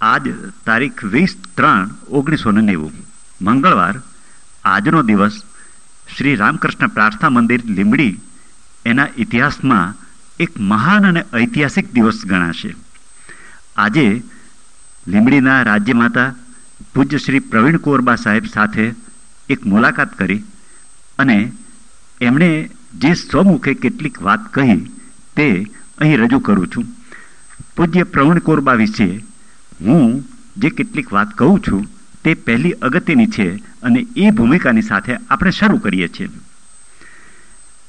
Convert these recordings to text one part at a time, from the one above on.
આજ તારીખ વીસ ત્રણ ઓગણીસો ને નેવું. મંગળવાર, આજનો દિવસ શ્રી રામકૃષ્ણ પ્રાર્થના મંદિર લીંબડી એના ઇતિહાસમાં એક મહાન અને ઐતિહાસિક દિવસ ગણાશે. આજે લીંબડીના રાજ્યમાતા પૂજ્ય શ્રી પ્રવીણ કોરબા સાહેબ સાથે એક મુલાકાત કરી અને એમણે જે સ્વમુખે કેટલીક વાત કહી તે અહીં રજૂ કરું છું. પૂજ્ય પ્રવીણ કોરબા વિશે હું જે કેટલીક વાત કહું છું, તે પહેલી અગત્યની છે અને એ ભૂમિકાની સાથે આપણે શરૂ કરીએ છીએ.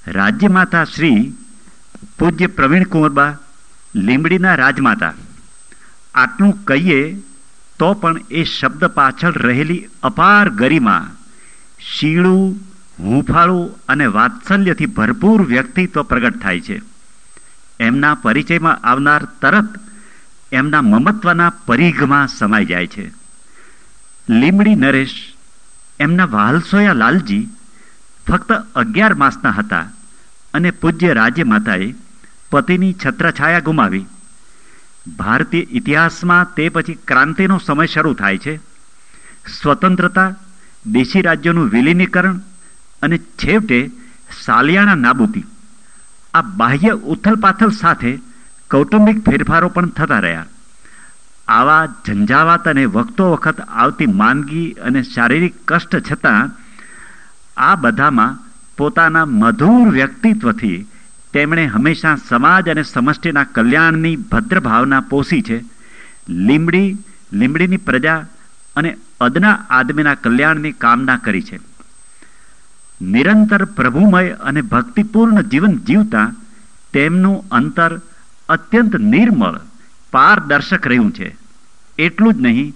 રાજ્યમાતા શ્રી પૂજ્ય પ્રવીણ કુંવરબા લીંબડીના રાજમાતા. આટલું કહીએ તો પણ એ શબ્દ પાછળ રહેલી અપાર ગરિમા શીળું હૂંફાળું અને વાત્સલ્યથી ભરપૂર વ્યક્તિત્વ પ્રગટ થાય છે. એમના પરિચયમાં આવનાર તરત એમના મમત્વના પરિઘમાં સમાઈ જાય છે. લીમડી નરેશ, એમના વાલસોયા લાલજી ફક્ત અગિયાર માસના હતા અને પૂજ્ય રાજ્યમાતાએ પતિની છત્રછાયા ગુમાવી. ભારતીય ઇતિહાસમાં તે પછી ક્રાંતિનો સમય શરૂ થાય છે. સ્વતંત્રતા, દેશી રાજ્યોનું વિલીનીકરણ અને છેવટે સાલિયાણા નાબૂદી. આ બાહ્ય ઉથલપાથલ સાથે કૌટુંબિક ફેરફારો પણ થતા રહ્યા. આવા ઝંઝાવાત અને વખતો વખત આવતી માંદગી અને શારીરિક કષ્ટ છતાં આ બધામાં પોતાના મધુર વ્યક્તિત્વથી તેમણે હંમેશા સમાજ અને સમષ્ટિના કલ્યાણની ભદ્ર ભાવના પોષી છે. લીમડી લીમડીની પ્રજા અને અદના આદમીના કલ્યાણની કામના કરી છે. નિરંતર પ્રભુમય અને ભક્તિપૂર્ણ જીવન જીવતા તેમનું અંતર અત્યંત નિર્મળ, પારદર્શક રહ્યું છે. એટલું જ નહીં,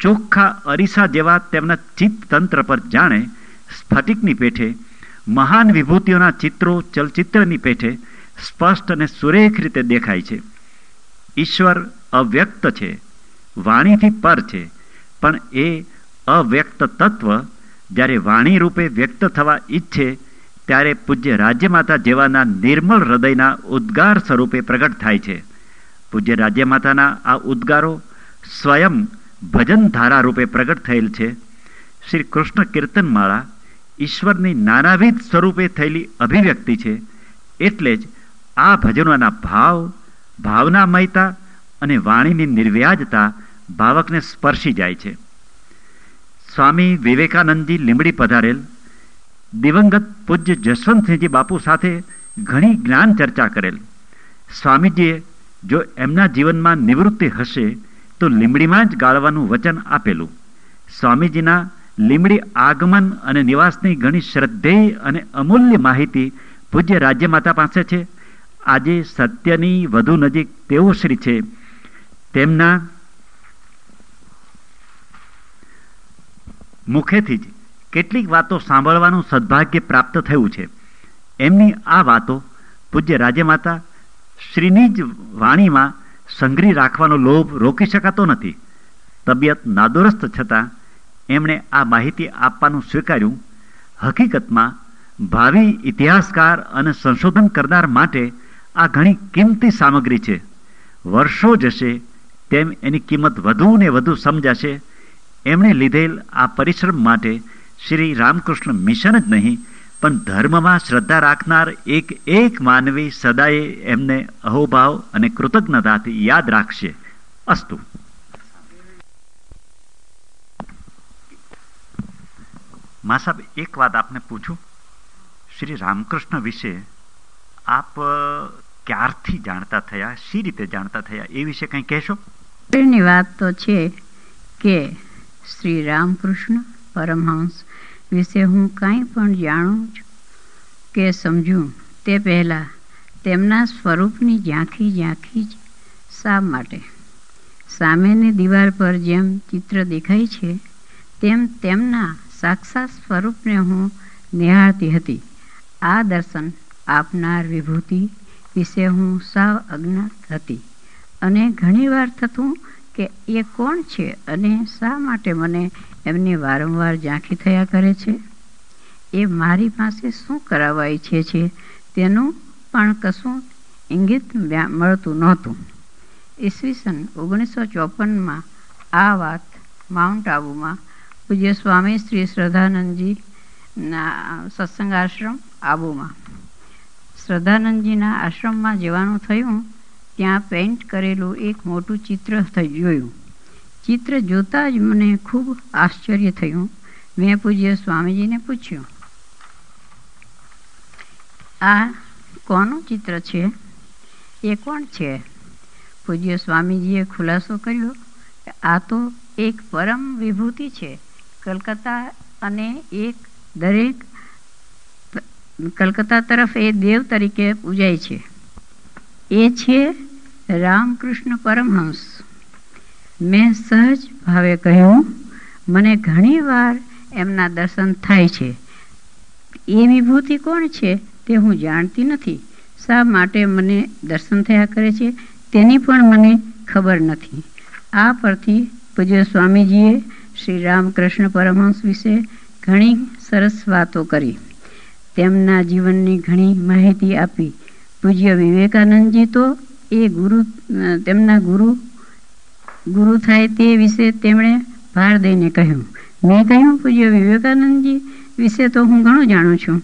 ચોખ્ખા અરીસા જેવા તેમના ચિત્તતંત્ર પર જાણે સ્ફટિકની પેઠે, મહાન વિભૂતિઓના ચિત્રો, ચલચિત્રની પેઠે સ્પષ્ટ અને સુરેખ રીતે દેખાય છે. ઈશ્વર અવ્યક્ત છે, વાણીથી પર છે, પણ એ અવ્યક્ત તત્વ જ્યારે વાણી રૂપે વ્યક્ત થવા ઈચ્છે ત્યારે પૂજ્ય રાજ્યમાતા જેવાના નિર્મળ હૃદયના ઉદ્ગાર સ્વરૂપે પ્રગટ થાય છે. પૂજ્ય રાજ્યમાતાના આ ઉદ્ગારો સ્વયં ભજન ધારા રૂપે પ્રગટ થયેલ છે. શ્રી કૃષ્ણ કીર્તનમાળા ઈશ્વરની નાનાવિધ સ્વરૂપે થયેલી અભિવ્યક્તિ છે. એટલે જ આ ભજનોના ભાવ, ભાવનામયતા અને વાણીની નિર્વ્યાજતા ભાવકને સ્પર્શી જાય છે. સ્વામી વિવેકાનંદજી લીંબડી પધારેલ દિવંગત પૂજ્ય જસવંતસિંહજી બાપુ સાથે ઘણી જ્ઞાન ચર્ચા કરેલ. સ્વામીજીએ જો એમના જીવનમાં નિવૃત્તિ હશે, તો લીમડીમાં જ ગાળવાનું વચન આપેલું. સ્વામીજીના લીમડી આગમન અને નિવાસની ઘણી શ્રદ્ધેય અને અમૂલ્ય માહિતી પૂજ્ય રાજ્યમાતા પાસે છે. આજે સત્યની વધુ નજીક તેઓ શ્રી છે. તેમના મુખેથી જ કેટલીક વાતો સાંભળવાનું સદભાગ્ય પ્રાપ્ત થયું છે. એમની આ વાતો પૂજ્ય રાજ્યમાતા શ્રીની જ વાણીમાં સંગ્રહી રાખવાનો લોભ રોકી શકાતો નથી. તબિયત નાદુરસ્ત છતાં એમણે આ માહિતી આપવાનું સ્વીકાર્યું. હકીકતમાં ભાવિ ઇતિહાસકાર અને સંશોધન કરનાર માટે આ ઘણી કિંમતી સામગ્રી છે. વર્ષો જશે તેમ એની કિંમત વધુ ને વધુ સમજાશે. એમણે લીધેલ આ પરિશ્રમ માટે શ્રી રામકૃષ્ણ મિશન જ નહીં, પણ ધર્મમાં શ્રદ્ધા રાખનાર એક એક માનવી સદાય એમને અહોભાવ અને કૃતજ્ઞતાથી યાદ રાખશે. અસ્તુ. મા સાહેબ, એક વાત આપને પૂછું. શ્રી રામકૃષ્ણ વિશે આપ ક્યારથી જાણતા થયા? શી રીતે જાણતા થયા? એ વિશે કંઈ કહેશો? એની વાત તો છે કે શ્રી રામકૃષ્ણ પરમહંસ વિશે હું કાંઈ પણ જાણું કે સમજું તે પહેલાં તેમના સ્વરૂપની ઝાંખી ઝાંખી જ શા માટે? સામેની દિવાલ પર જેમ ચિત્ર દેખાય છે, તેમ તેમના સાક્ષાત સ્વરૂપને હું નિહાળતી હતી. આ દર્શન આપનાર વિભૂતિ વિશે હું સાવ અજ્ઞાત હતી અને ઘણીવાર થતું કે એ કોણ છે અને શા માટે મને એમને વારંવાર ઝાંખી થયા કરે છે? એ મારી પાસે શું કરાવવા ઈચ્છે છે? તેનું પણ કશું ઇંગિત મળતું નહોતું. ઈસવીસન ઓગણીસો ચોપનમાં આ વાત માઉન્ટ આબુમાં પૂજ્ય સ્વામી શ્રી શ્રદ્ધાનંદજીના સત્સંગ આશ્રમ આબુમાં. શ્રદ્ધાનંદજીના આશ્રમમાં જવાનું થયું, ત્યાં પેઇન્ટ કરેલું એક મોટું ચિત્ર જોયું ચિત્ર જોતાં જ મને ખૂબ આશ્ચર્ય થયું. મેં પૂજ્ય સ્વામીજીને પૂછ્યું, આ કોનું ચિત્ર છે? એ કોણ છે? પૂજ્ય સ્વામીજીએ ખુલાસો કર્યો કે આ તો એક પરમ વિભૂતિ છે. કલકત્તા અને એક દરેક કલકત્તા તરફ એ દેવ તરીકે પૂજાય છે. એ છે રામકૃષ્ણ પરમહંસ. મેં સહજ ભાવે કહ્યું, મને ઘણીવાર એમના દર્શન થાય છે. એ વિભૂતિ કોણ છે તે હું જાણતી નથી. શા માટે મને દર્શન થયા કરે છે તેની પણ મને ખબર નથી. આ પરથી પૂજ્ય સ્વામીજીએ શ્રી રામકૃષ્ણ પરમહંસ વિશે ઘણી સરસ વાતો કરી. તેમના જીવનની ઘણી માહિતી આપી. પૂજ્ય વિવેકાનંદજી તો એ ગુરુ, તેમના ગુરુ ગુરુ થાય તે વિશે તેમણે ભાર દઈને કહ્યું. મેં કહ્યું, પૂજ્ય વિવેકાનંદજી, વિશે તો હું ઘણું જાણું છું.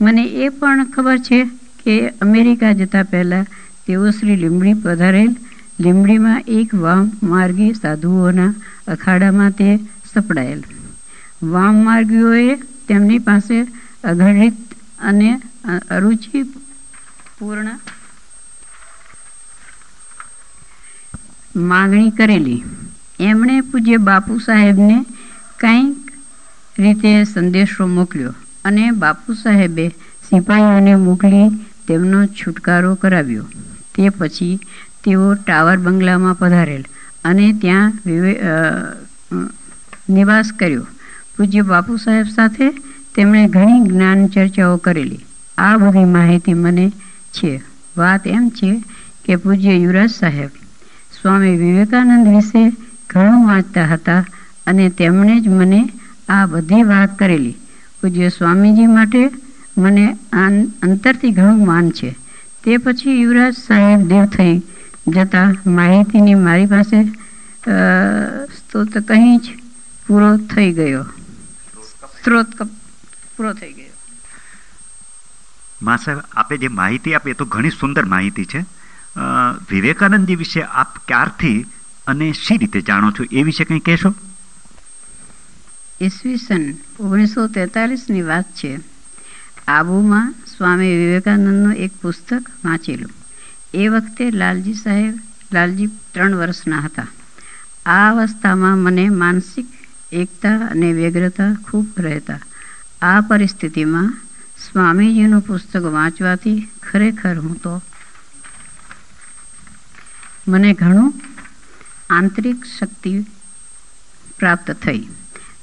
મને એ પણ ખબર છે કે અમેરિકા જતા પહેલાં તેઓ શ્રી લીંબડી પધારેલ. લીંબડીમાં એક વામ માર્ગી સાધુઓના અખાડામાં તે સપડાયેલ. વામ માર્ગીઓએ તેમની પાસે અઘડિત અને અરુચિપૂર્ણ માગણી કરેલી. એમણે પૂજ્ય બાપુ સાહેબને કંઈક રીતે સંદેશો મોકલ્યો અને બાપુ સાહેબે સિપાહીઓને મોકલી તેમનો છુટકારો કરાવ્યો. તે પછી તેઓ ટાવર બંગલામાં પધારેલ અને ત્યાં નિવાસ કર્યો. પૂજ્ય બાપુ સાહેબ સાથે તેમણે ઘણી જ્ઞાન ચર્ચાઓ કરેલી. આ બધી માહિતી મને છે. વાત એમ છે કે પૂજ્ય યુવરાજ સાહેબ સ્વામી વિવેકાનંદ વિશે ઘણું વાંચતા હતા અને તેમણે જ મને આ બધી વાત કરેલી. પૂજ્ય સ્વામીજી માટે મને અંતરથી ઘણું માન છે. તે પછી યુવરાજ સાહેબ દેવ થઈ જતા માહિતીની મારી પાસે સ્ત્રોત કંઈ જ પૂરો થઈ ગયો. સ્ત્રોત પૂરો થઈ ગયો. મા સાહેબ, આપે જે માહિતી આપી, એ તો ઘણી સુંદર માહિતી છે. વિવેકાનંદજી વિશે આપ ક્યારથી અને શી રીતે જાણો છો એ વિશે કંઈ કહેશો? ઈસવીસન ઓગણીસો તેતાલીસની વાત છે. આબુમાં સ્વામી વિવેકાનંદનું એક પુસ્તક વાંચેલું. એ વખતે લાલજી સાહેબ, લાલજી ત્રણ વર્ષના હતા. આ અવસ્થામાં મને માનસિક એકતા અને વ્યગ્રતા ખૂબ રહેતા. આ પરિસ્થિતિમાં સ્વામીજીનું પુસ્તક વાંચવાથી ખરેખર હું તો મને ઘણું આંતરિક શક્તિ પ્રાપ્ત થઈ.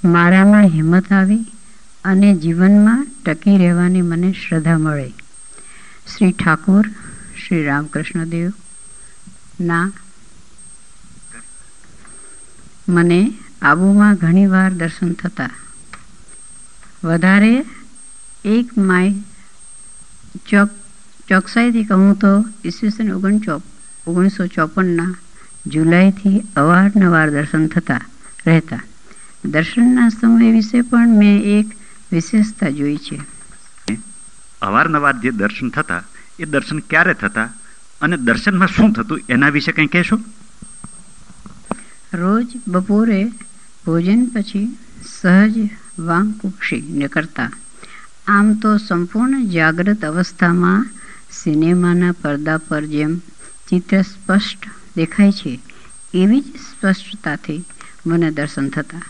મારામાં હિંમત આવી અને જીવનમાં ટકી રહેવાની મને શ્રદ્ધા મળે. શ્રી ઠાકોર, શ્રી રામકૃષ્ણદેવ ના મને આબુમાં ઘણીવાર દર્શન થતા. વધારે એક માય ચોક ચોકસાઈથી કહું તો ઈસવીસન ઓગણચોક ઓગણીસો ચોપનના જુલાઈથી અવારનવાર દર્શન થતા રહેતા. દર્શનના સમય વિશે પણ મેં એક વિશેષતા જોઈ છે. અવારનવાર જે દર્શન થતા એ દર્શન ક્યારે થતા અને દર્શનમાં શું થતું એના વિશે કંઈ કહેશો? રોજ બપોરે ભોજન પછી સહજ વાંકુક્ષી નીકળતા આમ તો સંપૂર્ણ જાગ્રત અવસ્થામાં સિનેમાના પડદા પર જેમ ચિત્ર સ્પષ્ટ દેખાય છે એવી જ સ્પષ્ટતાથી મને દર્શન થતા.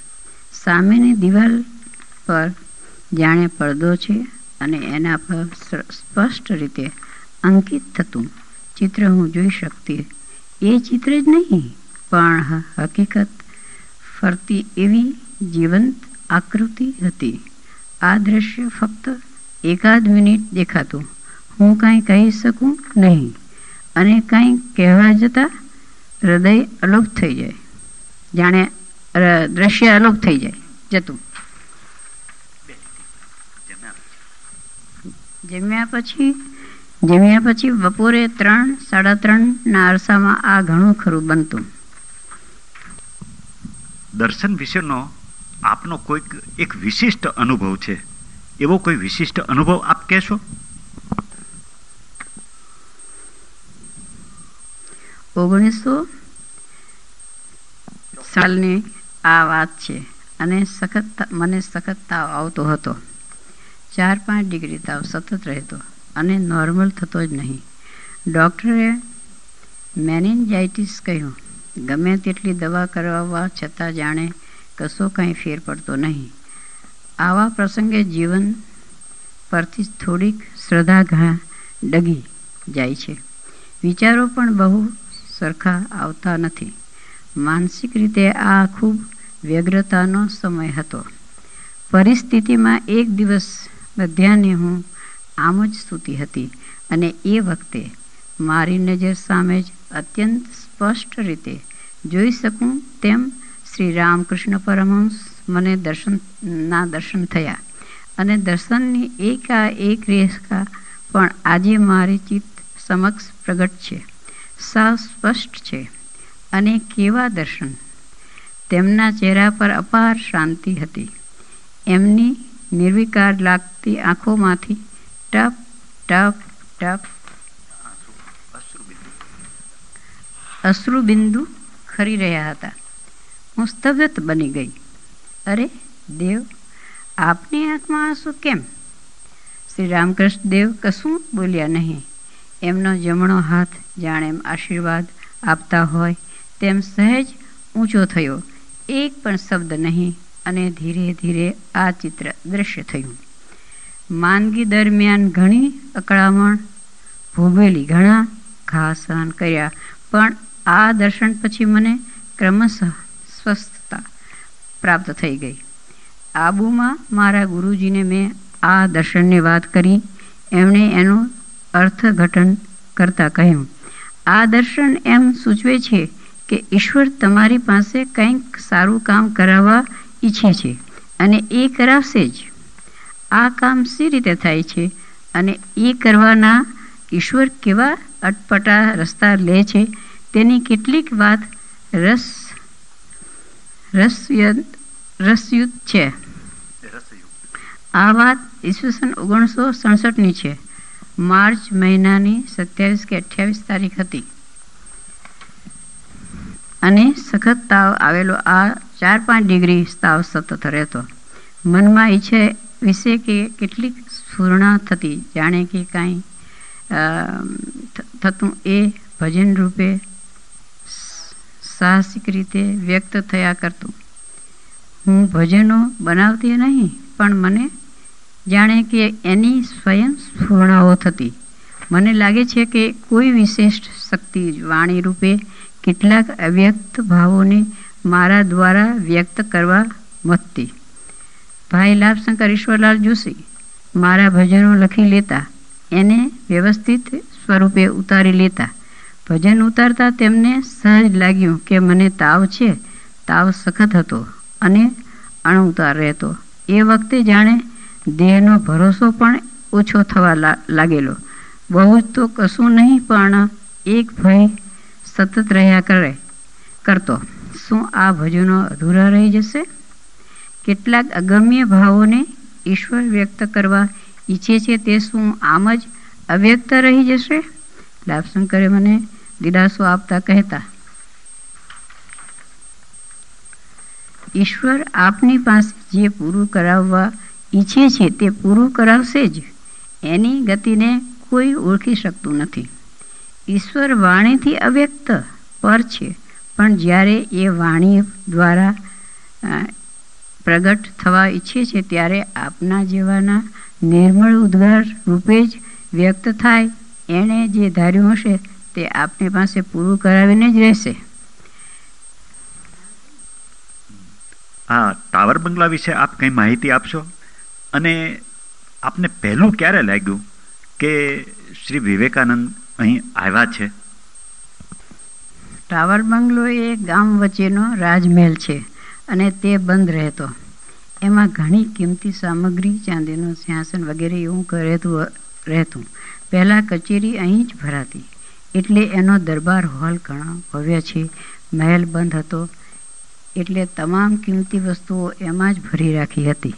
સામેની દિવાલ પર જાણે પડદો છે અને એના પર સ્પષ્ટ રીતે અંકિત થતું ચિત્ર હું જોઈ શકતી. એ ચિત્ર જ નહીં, પણ હકીકત ફરતી એવી જીવંત આકૃતિ હતી. આ દ્રશ્ય ફક્ત એકાદ મિનિટ દેખાતું. હું કાંઈ કહી શકું નહીં. અને કંઈ કહેવા જતાં હૃદય અલોપ થઈ જાય. જાણે દ્રશ્ય અલોપ થઈ જાય. જતું. જમ્યા પછી જમ્યા પછી બપોરે ત્રણ, સાડા ત્રણના અરસામાં આ ઘણું ખરું બનતું. દર્શન વિશેનો આપનો કોઈક એક વિશિષ્ટ અનુભવ છે. એવો કોઈ વિશિષ્ટ અનુભવ આપ કહેશો? ઓગણીસો સાલની આ વાત છે અને સખત મને સખત તાવ આવતો હતો. ચાર પાંચ ડિગ્રી તાવ સતત રહેતો અને નોર્મલ થતો જ નહીં. ડૉક્ટરે મેનિન્જાઇટિસ કહ્યું, ગમે તેટલી દવા કરાવવા છતાં જાણે કશો કાંઈ ફેર પડતો નહીં. આવા પ્રસંગે જીવન પરથી થોડીક શ્રદ્ધા ઘા ડગી જાય છે. વિચારો પણ બહુ સરખા આવતા નથી. માનસિક રીતે આ ખૂબ વ્યગ્રતાનો સમય હતો. પરિસ્થિતિમાં એક દિવસ મધ્યાહ્ને હું આમ જ સૂતી હતી અને એ વખતે મારી નજર સામે જ અત્યંત સ્પષ્ટ રીતે જોઈ શકું તેમ શ્રી રામકૃષ્ણ પરમહંસ મને દર્શનના દર્શન થયા અને દર્શનની એકાએક રેખા પણ આજે મારી ચિત્ત સમક્ષ પ્રગટ છે. સાવ સ્પષ્ટ છે અને કેવા દર્શન. તેમના ચહેરા પર અપાર શાંતિ હતી. એમની નિર્વિકાર લાગતી આંખોમાંથી ટપ ટપ ટપ. અશ્રુબિંદુ ખરી રહ્યા હતા. હું સ્તબ્ધ બની ગઈ. અરે, દેવ, આપની આંખમાં આંસુ કેમ? શ્રી રામકૃષ્ણ દેવ કશું બોલ્યા નહીં. એમનો જમણો હાથ જાણે એમ આશીર્વાદ આપતા હોય તેમ સહેજ ઊંચો થયો. એક પણ શબ્દ નહીં અને ધીરે ધીરે આ ચિત્ર દ્રશ્ય થયું. માંદગી દરમિયાન ઘણી અકળામણ, ભોગવેલી ઘણા ઘા સહન કર્યા, પણ આ દર્શન પછી મને ક્રમશઃ સ્વસ્થતા પ્રાપ્ત થઈ ગઈ. આબુમાં મારા ગુરુજીને મેં આ દર્શનની વાત કરી. એમણે એનું અર્થઘટન કરતાં કહ્યું આ દર્શન એમ સૂચવે છે કે ઈશ્વર તમારી પાસે કંઈક સારું કામ કરાવવા ઈચ્છે છે અને એ કરાવશે જ. આ કામ સી રીતે થાય છે અને એ કરવાના ઈશ્વર કેવા અટપટા રસ્તા લે છે તેની કેટલીક વાત રસ રસયદ રસયુક્ત છે. આ વાત ઈસવીસન ઓગણીસો સડસઠની છે. માર્ચ મહિનાની સત્યાવીસ કે અઠ્યાવીસ તારીખ હતી. અને સખત તાવ આવેલો આ ચાર પાંચ ડિગ્રી તાવ સતત રહેતો. મનમાં ઈચ્છે વિશે કે કેટલીક સ્ફૂર્ણા થતી, જાણે કે કાંઈ થતું એ ભજન રૂપે સાહસિક રીતે વ્યક્ત થયા કરતું. હું ભજનો બનાવતી નહીં, પણ મને જાણે કે એની સ્વયં સ્ફૂર્ણાઓ થતી. મને લાગે છે કે કોઈ વિશિષ્ટ શક્તિ વાણી રૂપે કેટલાક અવ્યક્ત ભાવોને મારા દ્વારા વ્યક્ત કરવા મથતી. ભાઈ લાભશંકર ઈશ્વરલાલ જોશી, મારા ભજનો લખી લેતા, એને વ્યવસ્થિત સ્વરૂપે ઉતારી લેતા. ભજન ઉતારતા તેમને સહજ લાગ્યું કે મને તાવ છે, તાવ સખત હતો અને અણઉતાર રહેતો. એ વખતે જાણે દેહનો ભરોસો પણ ઓછો થવા લાગેલો. બહુ તો કશું નહીં, પણ એક ભય સતત રહ્યા કરે, કરતો. શું આ ભજનો અધૂરા રહી જશે? કેટલાક અગમ્ય ભાવોને ઈશ્વર વ્યક્ત કરવા ઈચ્છે છે તે શું આમ જ અવ્યક્ત રહી જશે? લાભશંકરે મને દિલાસો આપતા કહેતા. ઈશ્વર આપની પાસે જે પૂરું કરાવવા ઈચ્છે છે તે પૂરું કરાવશે જ. એની ગતિને કોઈ ઓળખી શકતું નથી. ઈશ્વર વાણીથી અવ્યક્ત પર છે, પણ જ્યારે એ વાણી દ્વારા પ્રગટ થવા ઈચ્છે છે, ત્યારે આપના જેવાના નિર્મળ ઉદ્ગાર રૂપે જ વ્યક્ત થાય. એણે જે ધાર્યું હશે, તે આપની પાસે પૂરું કરાવીને જ રહેશે. આ ટાવર બંગલા વિશે આપ કંઈ માહિતી આપશો? અને આપને પહેલું ક્યારે લાગ્યું કે શ્રી વિવેકાનંદ અહીં આવ્યા છે? ટાવર બંગલો એ ગામ વચ્ચેનો રાજમહેલ છે અને તે બંધ રહેતો. એમાં ઘણી કિંમતી સામગ્રી, ચાંદીનું સિંહાસન વગેરે એવું રહેતું રહેતું. પહેલાં કચેરી અહીં જ ભરાતી. એટલે એનો દરબાર હોલ ઘણો ભવ્ય છે. મહેલ બંધ હતો. એટલે તમામ કિંમતી વસ્તુઓ એમાં જ ભરી રાખી હતી.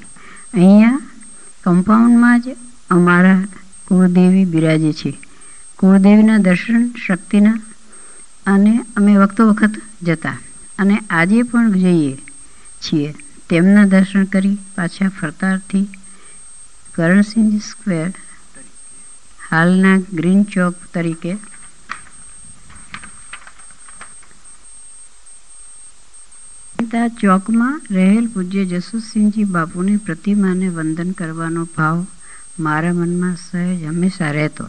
અહીંયા કમ્પાઉન્ડમાં જ અમારા કુળદેવી બિરાજે છે. કુળદેવીના દર્શન શક્તિના અને અમે વખતો વખત જતા અને આજે પણ જઈએ છીએ. તેમના દર્શન કરી પાછા ફરતાથી કરણસિંહ સ્ક્વેર, હાલના ગ્રીન ચોક તરીકે તા ચોકમાં રહેલ પૂજ્ય જસુસિંહજી બાપુની પ્રતિમાને વંદન કરવાનો ભાવ મારા મનમાં સહેજ હંમેશા રહેતો,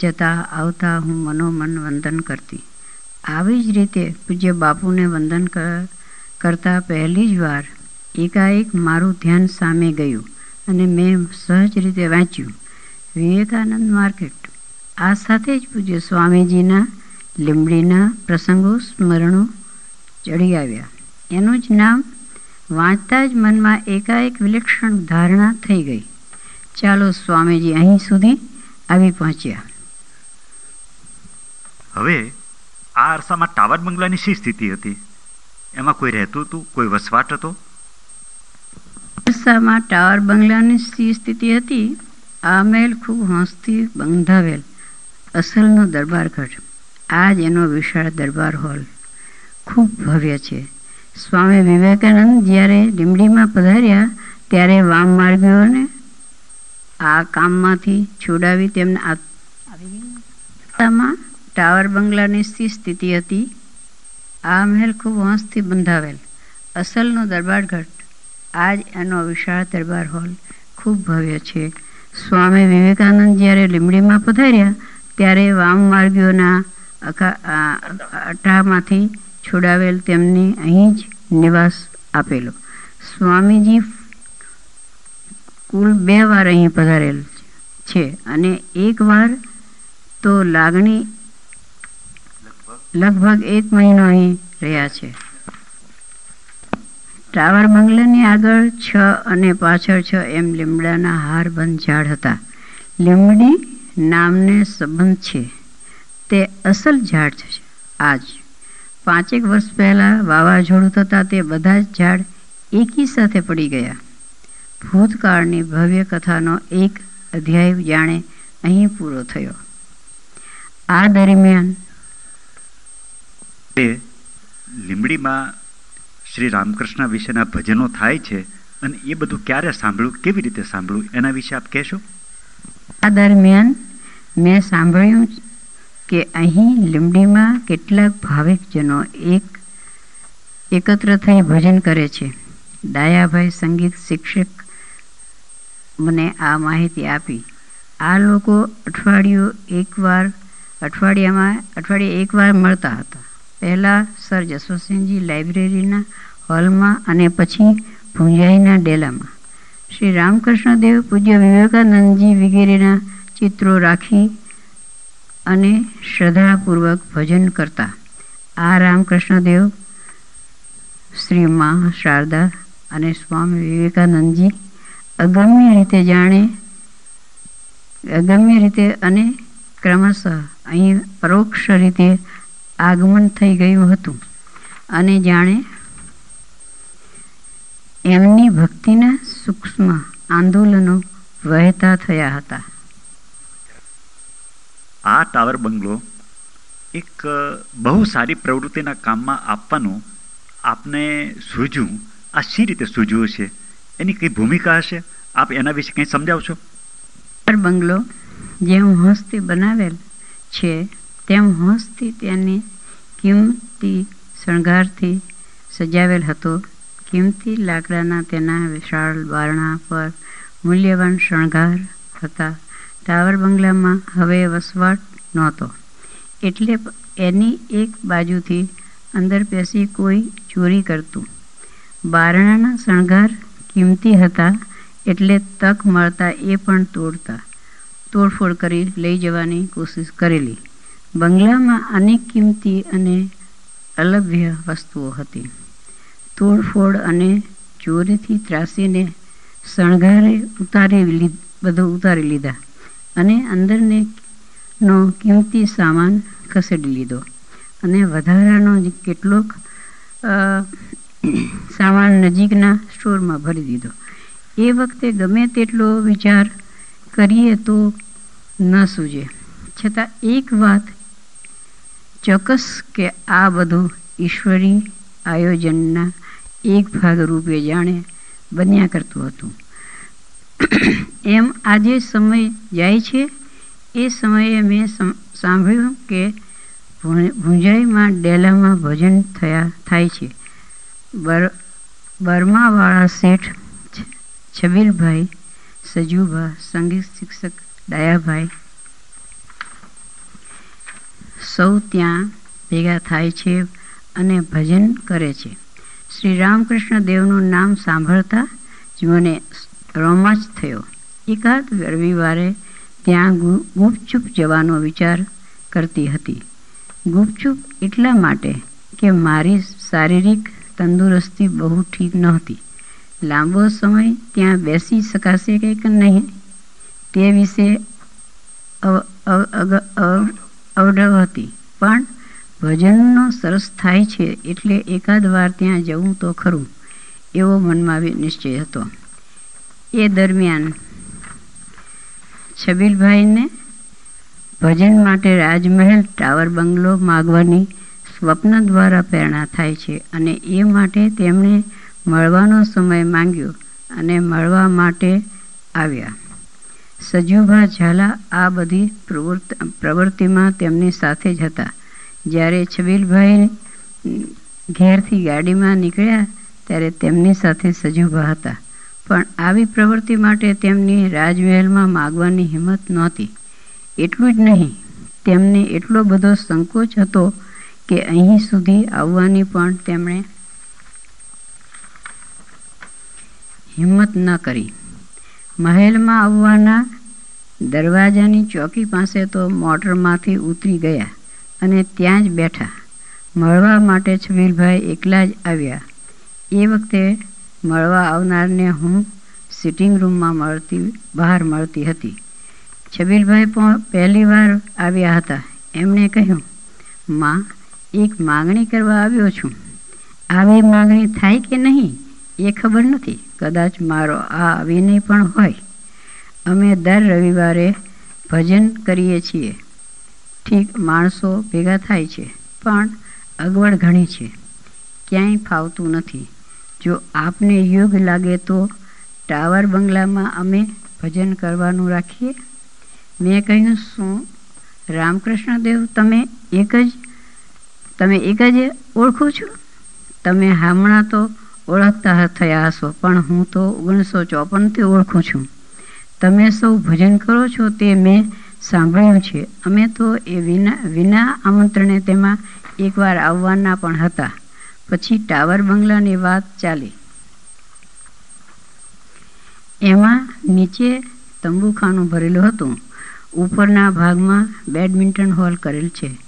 જતા આવતા હું મનોમન વંદન કરતી. આવી જ રીતે પૂજ્ય બાપુને વંદન કરતા પહેલી જ વાર એકાએક મારું ધ્યાન સામે ગયું અને મેં સહજ રીતે વાંચ્યું, વિવેકાનંદ માર્કેટ. આ સાથે જ પૂજ્ય સ્વામીજીના લીમડીના પ્રસંગો સ્મરણો ચડી આવ્યા. એનું જ નામ વાંચતા જ મનમાં એકાએક વિલક્ષણ ધારણા થઈ ગઈ. ચાલો સ્વામીજી અહીં સુધી આવી પહોંચ્યા. હવે આ અરસામાં ટાવર બંગલાની શી સ્થિતિ હતી? એમાં કોઈ રહેતું હતું? કોઈ વસવાટ હતો? અરસામાં ટાવર બંગલાની શી સ્થિતિ હતી? આ મહેલ ખૂબ હોંશથી બંધાવેલ અસલનો દરબાર ગઢ આ જ એનો વિશાળ દરબાર હોલ. ખૂબ ભવ્ય છે. સ્વામી વિવેકાનંદ જ્યારે લીમડીમાં પધાર્યા, ત્યારે વામ માર્ગીઓને આ કામમાંથી છોડાવી તેમના ટાવર બંગલાની સ્થિતિ હતી? આ મહેલ ખૂબ હોંશથી બંધાવેલ. અસલનો દરબારગઢ આજ એનો વિશાળ દરબાર હોલ ખૂબ ભવ્ય છે. સ્વામી વિવેકાનંદ જ્યારે લીમડીમાં પધાર્યા, ત્યારે વામ માર્ગીઓના અટામાંથી છોડાવેલ તેમને અહીં જ નિવાસ આપેલો. સ્વામીજી કુલ બે વાર અહીં પધારેલ છે અને એક વાર તો લાગણી લગભગ એક મહિનો અહીં રહ્યા છે. ટાવર બંગલાની આગળ છ અને પાછળ છ એમ લીમડાના હારબંધ ઝાડ હતા. લીમડી નામને સંબંધ છે. તે અસલ ઝાડ છે. આજ પાંચેક વર્ષ પહેલાં વાવાઝોડું થતાં તે બધા જ ઝાડ એકી સાથે પડી ગયા. ભૂતકાળની ભવ્ય કથાનો એક અધ્યાય જાણે અહીં પૂરો થયો. આ દરમિયાન લીમડીમાં શ્રી રામકૃષ્ણ વિશેના ભજનો થાય છે અને એ બધું ક્યારે સાંભળ્યું કેવી રીતે સાંભળ્યું એના વિશે આપ કહેશો? આ દરમિયાન મેં સાંભળ્યું કે અહીં લીમડીમાં કેટલાક ભાવિકજનો એક એકત્ર થઈ ભજન કરે છે. દાયાભાઈ સંગીત શિક્ષક મને આ માહિતી આપી. આ લોકો અઠવાડિયું એકવાર અઠવાડિયામાં અઠવાડિયે એકવાર મળતા હતા. પહેલાં સર જસવંતસિંહજી લાઇબ્રેરીના હોલમાં અને પછી ભુંજાઈના ડેલામાં. શ્રી રામકૃષ્ણદેવ પૂજ્ય વિવેકાનંદજી વગેરેના ચિત્રો રાખી અને શ્રદ્ધાપૂર્વક ભજન કરતા. આ રામકૃષ્ણદેવ, શ્રી મા શારદા અને સ્વામી વિવેકાનંદજી અગમ્ય રીતે જાણે, અગમ્ય રીતે અને ક્રમશઃ અહીં પરોક્ષ રીતે આગમન થઈ ગયું હતું. અને જાણે એમની ભક્તિના સૂક્ષ્મ આંદોલનો વહેતા થયા હતા. આ ટાવર બંગલો એક બહુ સારી પ્રવૃત્તિના કામમાં આપવાનું આપને સૂજવું આ શી રીતે સૂજવું છે એની કઈ ભૂમિકા હશે? આપ એના વિશે કંઈ સમજાવશો બંગલો જેમ હોંશથી બનાવેલ છે, તેમ હોંશથી તેની કિંમતી શણગારથી સજાવેલ હતો. કિંમતી લાકડાના તેના વિશાળ બારણા પર મૂલ્યવાન શણગાર હતા. ટાવર બંગલામાં હવે વસવાટ નહોતો. એટલે એની એક બાજુથી અંદર બેસી કોઈ ચોરી કરતું. બારણાના શણગાર કિંમતી હતા એટલે તક મળતા એ પણ તોડતા. તોડફોડ કરી લઈ જવાની કોશિશ કરેલી. બંગલામાં અનેક કિંમતી અને અલભ્ય વસ્તુઓ હતી. તોડફોડ અને ચોરીથી ત્રાસીને શણગારે ઉતારી બધું ઉતારી લીધા. અને અંદરને નો કિંમતી સામાન ખસેડી લીધો. અને વધારાનો કેટલોક સામાન નજીકના સ્ટોરમાં ભરી દીધો. એ વખતે ગમે તેટલો વિચાર કરીએ તો ન સૂજે. છતાં એક વાત ચોક્કસ કે આ બધું ઈશ્વરી આયોજનના એક ભાગ રૂપે જાણે બન્યા કરતું હતું. એમ આજે સમય જાય છે. એ સમયે મેં સાંભળ્યું કે ભુંજાઈમાં ડેલામાં ભજન થયા, થાય છે. બર, બર્માવાળા શેઠ છબીલભાઈ, સજુભા, સંગીત શિક્ષક ડાયાભાઈ સૌ ત્યાં ભેગા થાય છે અને ભજન કરે છે. શ્રી રામકૃષ્ણ દેવનું નામ સાંભળતા જ મને રોમાંચ થયો. એકાદ રવિવારે ત્યાં ગુપચુપ જવાનો વિચાર કરતી હતી. ગુપચુપ એટલા માટે કે મારી શારીરિક તંદુરસ્તી બહુ ઠીક નહોતી. લાંબો સમય ત્યાં બેસી શકાશે કે નહીં? તે વિશે અવઢવ હતી. પણ ભજનનો સરસ થાય છે એટલે એકાદ વાર ત્યાં જવું તો ખરું, એવો મનમાં નિશ્ચય હતો. એ દરમિયાન છબીલભાઈને ભજન માટે રાજમહેલ ટાવર બંગલો માગવાની સ્વપ્ન દ્વારા પ્રેરણા થાય છે અને એ માટે તેમણે મળવાનો સમય માંગ્યો અને મળવા માટે આવ્યા. સજુભા ઝાલા આ બધી પ્રવૃત્તિમાં તેમની સાથે જ હતા. જ્યારે છબીલભાઈ ઘેરથી ગાડીમાં નીકળ્યા ત્યારે તેમની સાથે સજુભા હતા. પણ આવી પ્રવૃત્તિ માટે તેમની રાજમહેલમાં માગવાની હિંમત નહોતી. એટલું જ નહીં, તેમને એટલો બધો સંકોચ હતો કે અહીં સુધી આવવાની પણ તેમણે હિંમત ન કરી. મહેલમાં આવવાના દરવાજાની ચોકી પાસે તો મોટરમાંથી ઉતરી ગયા અને ત્યાં જ બેઠા. મળવા માટે છબીલભાઈ એકલા જ આવ્યા. એ વખતે મળવા આવનારને હું સિટિંગ રૂમમાં મળતી, બહાર મળતી હતી. છબીલભાઈ પણ પહેલી વાર આવ્યા હતા. એમણે કહ્યું, માં, એક માગણી કરવા આવ્યો છું. આવી માગણી થાય કે નહીં, એ ખબર નથી. કદાચ મારો આ વિનય પણ હોય. અમે દર રવિવારે ભજન કરીએ છીએ. ઠીક, માણસો ભેગા થાય છે, પણ અગવડ ઘણી છે. ક્યાંય ફાવતું નથી. જો આપને યોગ લાગે તો ટાવર બંગલામાં અમે ભજન કરવાનું રાખીએ. મેં કહ્યું, શું? રામકૃષ્ણ દેવ, તમે એક જ, તમે એક જ ઓળખો છો? તમે હમણાં તો ઓળખતા થયા હશો, પણ હું તો ઓગણીસો ચોપનથી ઓળખું છું. તમે સૌ ભજન કરો છો તે મેં સાંભળ્યું છે. અમે તો એ વિના વિના આમંત્રણે તેમાં એકવાર આવવાના પણ હતા. પછી ટાવર બંગલાની વાત ચાલી. એમાં નીચે તંબુખાનું ભરેલું હતું. ઉપરના ભાગમાં બેડમિન્ટન હોલ કરેલ છે.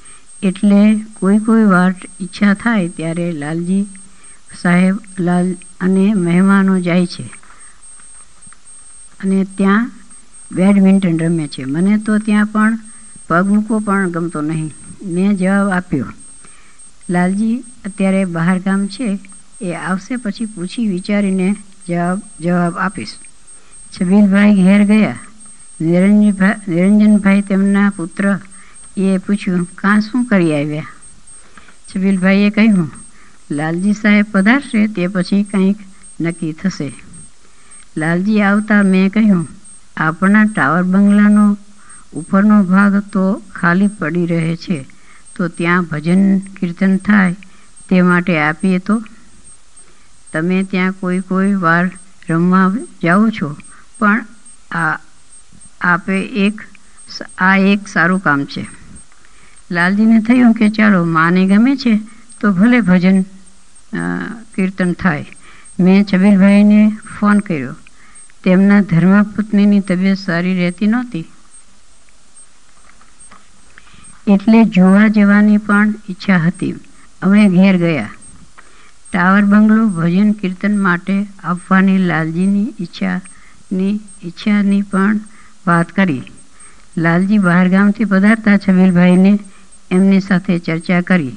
એટલે કોઈ કોઈ વાર ઈચ્છા થાય ત્યારે લાલજી સાહેબ, લાલ અને મહેમાનો જાય છે. અને ત્યાં બેડમિન્ટન રમે છે. મને તો ત્યાં પણ પગ મૂકવો પણ ગમતો નહીં. મેં જવાબ આપ્યો. લાલજી અત્યારે બહાર ગામ છે, એ આવશે પછી પૂછી વિચારીને જવાબ જવાબ આપીશ. છબીલભાઈ ઘેર ગયા. નિરંજનભાઈ નિરંજનભાઈ તેમના પુત્ર, એ પૂછ્યું, કાં શું કરી આવ્યા? છબીલભાઈએ કહ્યું, લાલજી સાહેબ પધારશે, તે પછી કંઈક નક્કી થશે. લાલજી આવતા મેં કહ્યું, આપણા ટાવર બંગલાનો ઉપરનો ભાગ તો ખાલી પડી રહે છે. તો ત્યાં ભજન કીર્તન થાય, તે માટે આપીએ તો? તમે ત્યાં કોઈ કોઈ વાર રમવા જાઓ છો? પણ આ, આપે એક, આ એક સારું કામ છે. લાલજીને થયું કે ચાલો માને ગમે છે, તો ભલે ભજન કીર્તન થાય. મેં છબીલભાઈને ફોન કર્યો. તેમના ધર્મપત્નીની તબિયત સારી રહેતી નહોતી. એટલે જોવા જવાની પણ ઈચ્છા હતી. અમે ઘેર ગયા. ટાવર બંગલો ભજન કીર્તન માટે આપવાની લાલજીની ઈચ્છાની ઈચ્છાની પણ વાત કરી. લાલજી બહારગામથી પધારતા છબીલભાઈને એમની સાથે ચર્ચા કરી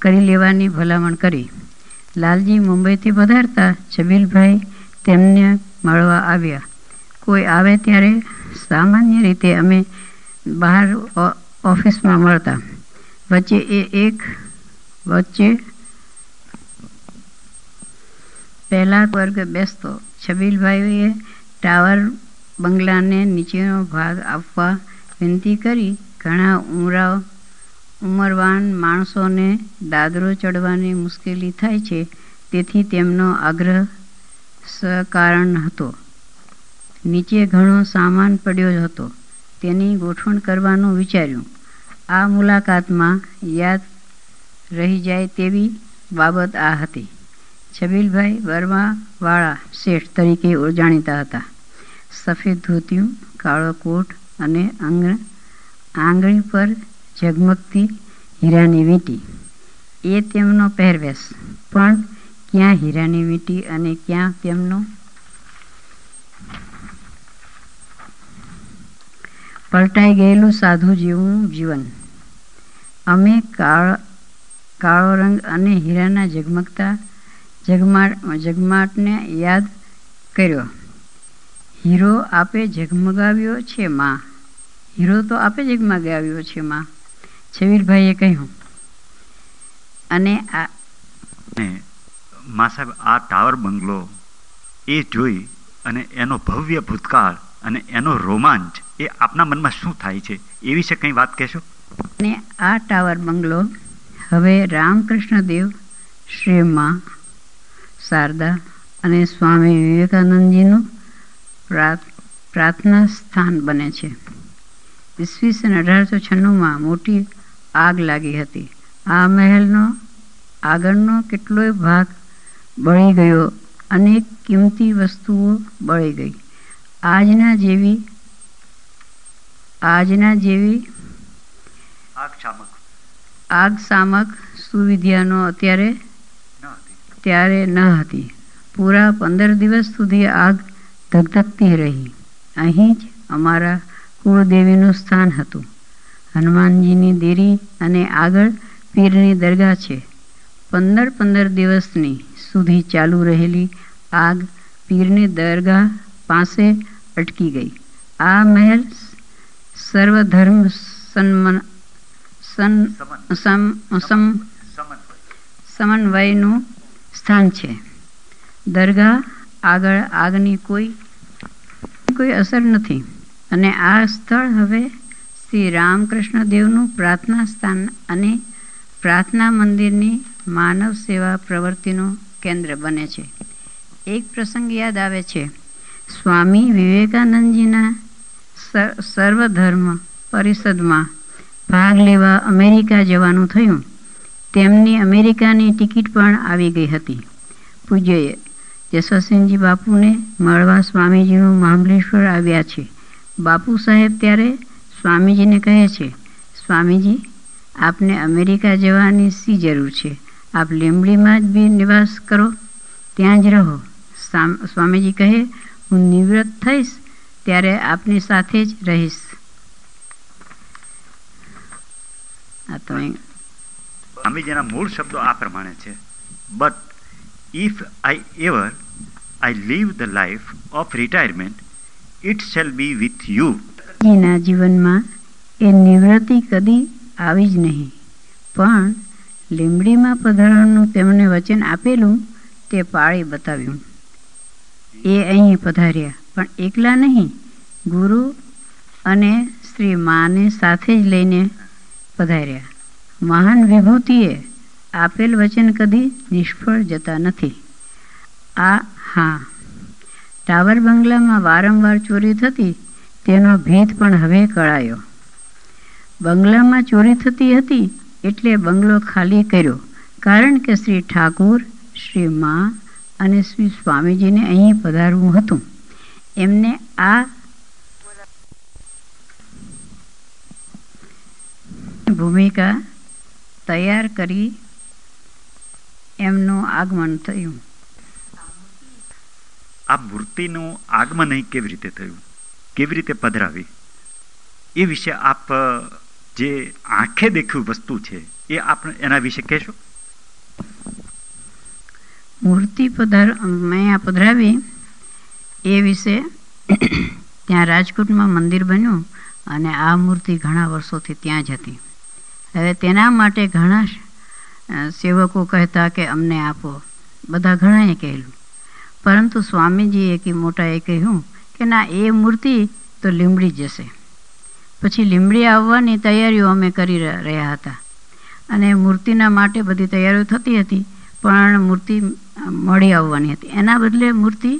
કરી લેવાની ભલામણ કરી. લાલજી મુંબઈથી પધારતા છબીલભાઈ તેમને મળવા આવ્યા. કોઈ આવે ત્યારે સામાન્ય રીતે અમે બહાર ઓફિસમાં મળતા. વચ્ચે એ એક, વચ્ચે પહેલા વર્ગ બેસતો. છબીલભાઈએ ટાવર બંગલાને નીચેનો ભાગ આપવા વિનંતી કરી. ઘણા ઉમરા, ઉંમરવાન માણસોને દાદરો ચડવાની મુશ્કેલી થાય છે. તેથી તેમનો આગ્રહ સકારણ હતો. નીચે ઘણો સામાન પડ્યો હતો. તેની ગોઠવણ કરવાનું વિચાર્યું. આ મુલાકાતમાં યાદ રહી જાય તેવી બાબત આ હતી. છબીલભાઈ વર્માવાળા શેઠ તરીકે જાણીતા હતા. સફેદ ધોતિયું, કાળો કોટ અને આંગણ, આંગળી પર ઝગમગતી હીરાની વીંટી. એ તેમનો પહેરવેશ. પણ ક્યાં હીરાની વીંટી અને ક્યાં તેમનો પલટાઈ ગયેલું સાધુ જેવું જીવન. અમે કાળ, કાળો રંગ અને હીરાના ઝગમગતા ઝગમાટ, ઝગમાટને યાદ કર્યો. હીરો આપે ઝગમગાવ્યો છે માં. હીરો તો આપે ઝગમગાવ્યો છે માં, છવીરભાઈએ કહ્યું. અને આ મા સાહેબ, આ ટાવર બંગલો એ જોઈ અને એનો ભવ્ય ભૂતકાળ અને એનો રોમાંચ એ આપના મનમાં શું થાય છે? એ વિશે કંઈ વાત કહેશો? અને આ ટાવર બંગલો હવે રામકૃષ્ણ દેવ શ્રી માં શારદા અને સ્વામી વિવેકાનંદજીનું પ્રા- પ્રાર્થના સ્થાન બને છે. ઈસવીસન અઢારસો છન્નુંમાં મોટી આગ લાગી હતી. આ મહેલનો, આગળનો કેટલોય ભાગ બળી ગયો. અનેક કિંમતી વસ્તુઓ બળી ગઈ. આજના જેવી આજના જેવી આગ સામક. સુવિધ્યાનો અત્યારે ત્યારે ન હતી. પૂરા પંદર દિવસ સુધી આગ ધગધગતી રહી. અહીં જ અમારા કુળદેવીનું સ્થાન હતું. હનુમાનજીની દેરી અને આગળ પીરની દરગાહ છે. પંદર પંદર દિવસની સુધી ચાલુ રહેલી આગ પીરની દરગાહ પાસે અટકી ગઈ. આ મહેલ સર્વધર્મ સન્મન સન સમ સમ સમન્વયનું સ્થાન છે. દરગાહ આગળ આગની કોઈ કોઈ અસર નથી. અને આ સ્થળ હવે શ્રી રામકૃષ્ણ દેવનું પ્રાર્થના સ્થાન અને પ્રાર્થના મંદિરની માનવ સેવા પ્રવૃત્તિનું કેન્દ્ર બને છે. એક પ્રસંગ યાદ આવે છે. સ્વામી વિવેકાનંદજીના સર્વધર્મ પરિષદમાં ભાગ લેવા અમેરિકા જવાનું થયું. તેમની અમેરિકાની ટિકિટ પણ આવી ગઈ હતી. પૂજ્ય યશસ્વીનજી બાપુને મળવા સ્વામીજીનું મહાબલેશ્વર આવ્યા છે. બાપુ સાહેબ ત્યારે સ્વામીજીને કહે છે, સ્વામીજી, આપને અમેરિકા જવાની શી જરૂર છે? આપ લીંબડીમાં જ બી નિવાસ કરો, ત્યાં જ રહો. સ્વામીજી કહે, હું નિવૃત્ત થઈશ ત્યારે આપની સાથે જ રહીશ. આ તો સ્વામીજીના મૂળ શબ્દો આ પ્રમાણે છે. But if I ever I leave the life of retirement it shall be with you જીના જીવનમાં એ નિવૃત્તિ કદી આવી જ નહીં. પણ લીમડીમાં પધારવાનું તેમણે વચન આપેલું તે પાળી બતાવ્યું. એ અહીં પધાર્યા. પણ એકલા નહીં. ગુરુ અને શ્રી માને સાથે જ લઈને પધાર્યા. મહાન વિભૂતિએ આપેલ વચન કદી નિષ્ફળ જતા નથી. આ હા. ટાવર બંગલામાં વારંવાર ચોરી થતી તેનો ભેદ પણ હવે કળાયો. બંગલામાં ચોરી થતી હતી એટલે બંગલો ખાલી કર્યો. કારણ કે શ્રી ઠાકુર, શ્રી મા અને શ્રી સ્વામીજીને અહીં પધારવું હતું. એમને આ ભૂમિકા તૈયાર કરી એમનું આગમન થયું. આ મૂર્તિનું આગમન અહીં કેવી રીતે થયું? કેવી રીતે પધરાવી? એ વિશે આપ જે આંખે દેખ્યું વસ્તુ છે એ આપણે એના વિશે કહેશો? મૂર્તિ પધાર મેં આ પધરાવી એ વિશે ત્યાં રાજકોટમાં મંદિર બન્યું અને આ મૂર્તિ ઘણા વર્ષોથી ત્યાં જ હતી. હવે તેના માટે ઘણા સેવકો કહેતા કે અમને આપો. બધા ઘણાએ કહેલું. પરંતુ સ્વામીજીએ કે મોટાએ કહ્યું કે ના, એ મૂર્તિ તો લીમડી જશે પછી લીમડી આવવાની તૈયારીઓ અમે કરી રહ્યા હતા. અને મૂર્તિના માટે બધી તૈયારીઓ થતી હતી, પણ મૂર્તિ મળી આવવાની હતી. એના બદલે મૂર્તિ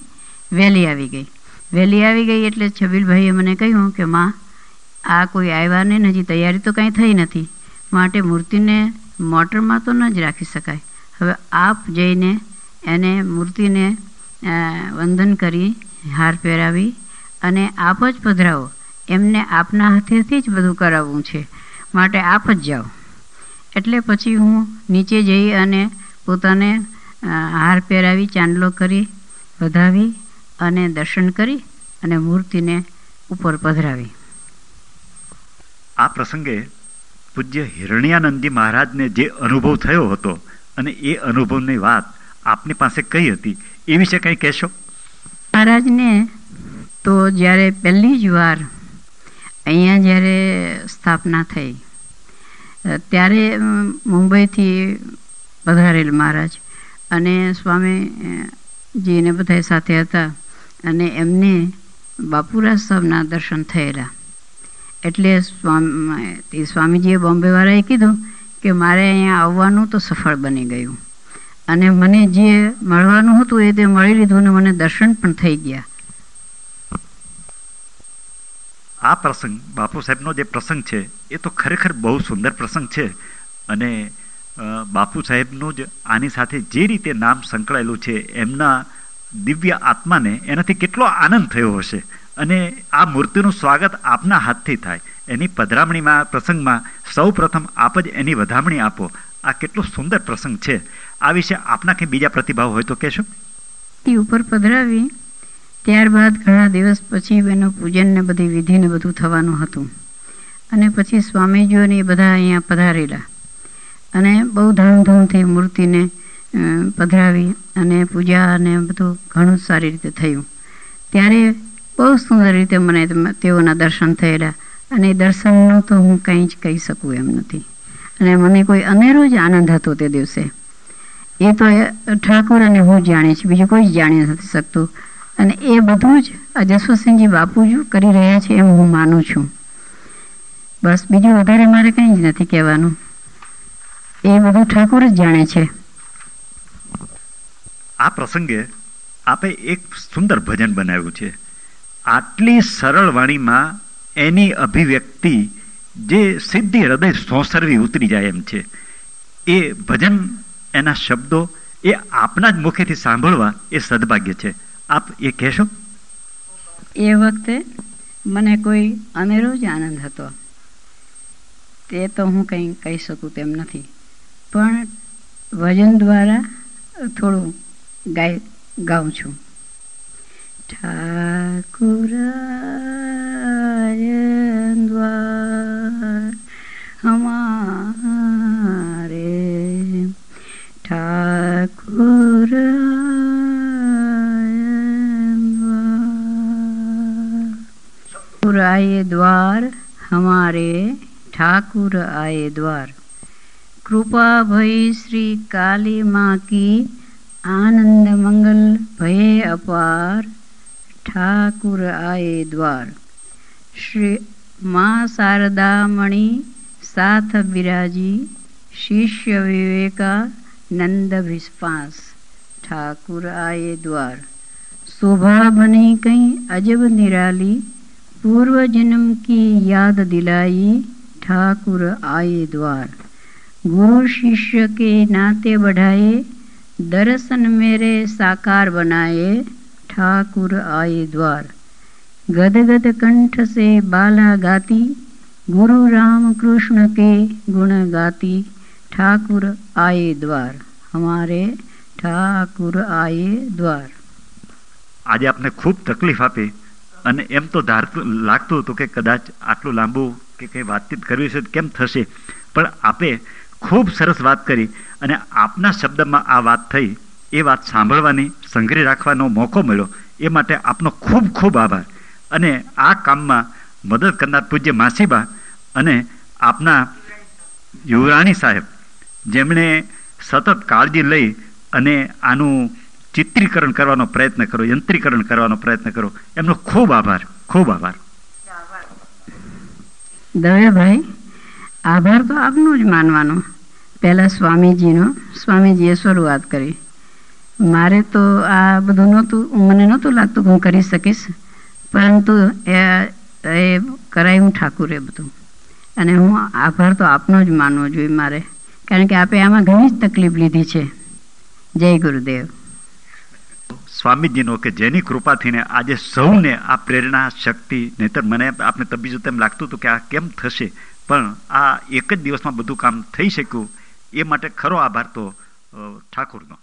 વહેલી આવી ગઈ. વહેલી આવી ગઈ એટલે છબીલભાઈએ મને કહ્યું કે, માં, આ કોઈ આવ્યા નહીં, હજી તૈયારી તો કાંઈ થઈ નથી. માટે મૂર્તિને મોટરમાં તો ન જ રાખી શકાય. હવે આપ જઈને એને મૂર્તિને વંદન કરી, હાર પહેરાવી અને આપ જ પધરાવો. એમને આપના હાથેથી જ બધું કરાવવું છે. માટે આપ જ જાઓ. એટલે પછી હું નીચે જઈ અને પોતાને હાર પહેરાવી, ચાંદલો કરી, વધાવી અને દર્શન કરી અને મૂર્તિને ઉપર પધરાવી. આ પ્રસંગે પૂજ્ય હિરણ્યાનંદી મહારાજને જે અનુભવ થયો હતો અને એ અનુભવની વાત આપની પાસે કઈ હતી એ વિશે કંઈ કહેશો? મહારાજને તો જ્યારે પહેલી જ વાર અહીંયા જ્યારે સ્થાપના થઈ ત્યારે મુંબઈથી પધારેલ મહારાજ અને સ્વામીજીને બધા સાથે હતા અને એમને બાપુરા સાહેબના દર્શન થયેલા. એટલે સ્વામી સ્વામીજીએ બોમ્બેવાળાએ કીધું કે મારે અહીંયા આવવાનું તો સફળ બની ગયું. અને મને જે મળવાનું હતું એ તે મળી લીધું અને મને દર્શન પણ થઈ ગયા. આ પ્રસંગ બાપુ સાહેબનો જે પ્રસંગ છે, એ તો ખરેખર બહુ સુંદર પ્રસંગ છે. અને બાપુ સાહેબનું જ આની સાથે જે રીતે નામ સંકળાયેલું છે, એમના દિવ્ય આત્માને એનાથી કેટલો આનંદ થયો હશે? અને આ મૂર્તિનું સ્વાગત આપના હાથથી થાય. એની પધરામણીમાં, પ્રસંગમાં સૌ પ્રથમ આપ જ એની વધામણી આપો. આ કેટલો સુંદર પ્રસંગ છે. આ વિશે આપના કંઈ બીજા પ્રતિભાવ હોય તો કહેશો? ઉપર પધરાવી ત્યારબાદ ઘણા દિવસ પછી એનું પૂજન ને બધી વિધિને બધું થવાનું હતું. અને પછી સ્વામીજીઓને બધા અહીંયા પધારેલા. અને બહુ ધામધૂમથી મૂર્તિને પધરાવી અને પૂજા અને બધું ઘણું સારી રીતે થયું. ત્યારે બહુ સુંદર રીતે મને તેઓના દર્શન થયેલા. અને દર્શનનું તો હું કંઈ જ કહી શકું એમ નથી. અને મને કોઈ અનેરો જ આનંદ હતો તે દિવસે. એ તો ઠાકોર અને હું જાણીશ બીજું કોઈ જ જાણી નથી શકતું. અને એ બધું જ આ જસવંતસિંહજી જ કરી રહ્યા છે એમ હું માનું છું. બસ બીજું વધારે મારે કંઈ જ નથી કહેવાનું. એ બધું ઠાકોર જ જાણે છે. આ પ્રસંગે આપે એક સુંદર ભજન બનાવ્યું છે. આટલી સરળ વાણીમાં એની અભિવ્યક્તિ જે સીધી હૃદય સોંસરવી ઉતરી જાય એમ છે. એ ભજન, એના શબ્દો એ આપના જ મુખેથી સાંભળવા એ સદભાગ્ય છે. આપ એ કહેશો? એ વખતે મને કોઈ અનેરો જ આનંદ હતો. તે તો હું કંઈ કહી શકું તેમ નથી. પણ ભજન દ્વારા થોડું ગાય ગાઉં છું. ઠાકુર દ્વાર હમારે ઠાકુર ઠાકુર આયે દ્વાર હમારે ઠાકુર આયે દ્વાર. કૃપા ભઈ શ્રી કાલી માં કી आनंद मंगल भय अपार, ठाकुर आए द्वार। श्री माँ शारदा मणि साथ विराजी शिष्य विवेका, नंद विश्वास ठाकुर आए द्वार। शोभा बनी कहीं अजब निराली, पूर्व जन्म की याद दिलाई ठाकुर आए द्वार। गुरु शिष्य के नाते बढ़ाए दर्शन मेरे साकार बनाए ठाकुर आए द्वार गदगद कंठ से बाला गाती गुरु राम कृष्ण के गुण गाती ઠાકુર આયે દ્વાર હમારે ઠાકુર આયે દ્વાર આજે આપને ખૂબ તકલીફ આપી અને એમ તો ધારતું લાગતું હતું કે કદાચ આટલું લાંબુ કે કંઈ વાતચીત કરવી છે કેમ થશે પણ આપે ખૂબ સરસ વાત કરી અને આપના શબ્દમાં આ વાત થઈ, એ વાત સાંભળવાની સંગ્રહ રાખવાનો મોકો મળ્યો. એ માટે આપનો ખૂબ ખૂબ આભાર. અને આ કામમાં મદદ કરનાર પૂજ્ય માસીબા અને આપના યુવરાણી સાહેબ, જેમણે સતત કાળજી લઈ અને આનું ચિત્રીકરણ કરવાનો પ્રયત્ન કરો યંત્રીકરણ કરવાનો પ્રયત્ન કરો એમનો ખૂબ આભાર ખૂબ આભાર. દવેભાઈ આભાર તો આપનો જ માનવાનો. પહેલાં સ્વામીજીનો, સ્વામીજીએ શરૂઆત કરી. મારે તો આ બધું નહોતું, મને નહોતું લાગતું કે હું કરી શકીશ, પરંતુ એ એ કરાયું ઠાકુરે બધું. અને હું આભાર તો આપનો જ માનવો જોઈએ મારે, કારણ કે આપે આમાં ઘણી જ તકલીફ લીધી છે. જય ગુરુદેવ. સ્વામીજીનો કે જેની કૃપાથીને આજે સૌને આ પ્રેરણા, શક્તિ, નહીતર મને આપણે તબીજો તેમ લાગતું હતું કે આ કેમ થશે, પણ આ એક જ દિવસમાં બધું કામ થઈ શક્યું. એ માટે ખરો આભાર તો ઠાકોરનો.